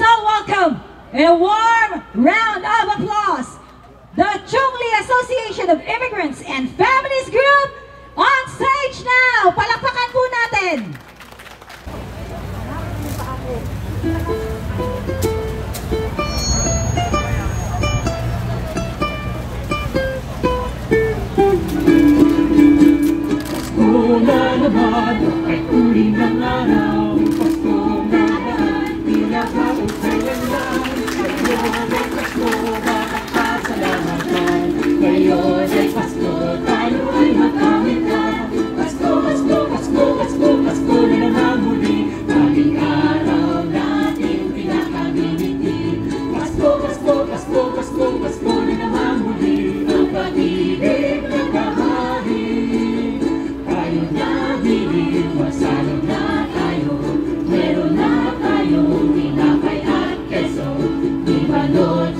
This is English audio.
please all welcome a warm round of applause the Chungli Association of Immigrants and Families Group on stage now. Palakpakan po natin. Una naman ay uli ng araw Diyos ay Pasko, tayo ay makamit na. Pasko, Pasko, Pasko, Pasko, Pasko na naman muli. Laging araw natin pinakabinitin. Pasko, Pasko, Pasko, Pasko, Pasko na naman muli. Ang pag-ibig ng kamari. Tayo na bilib, masalo na tayo. Meron na tayong tinapay at keso. Di ba, Lord?